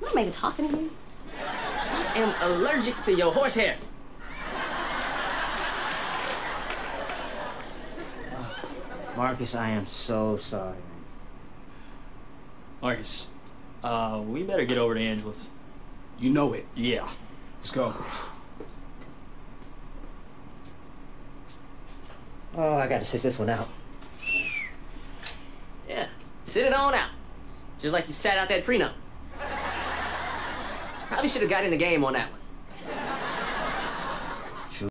I'm not even talking to you. I am allergic to your horsehair. Marcus, I am so sorry. Marcus, uh, we better get over to Angela's. You know it. Yeah. Let's go. Oh, I gotta sit this one out. Yeah, sit it on out. Just like you sat out that prenup. Probably should have got in the game on that one.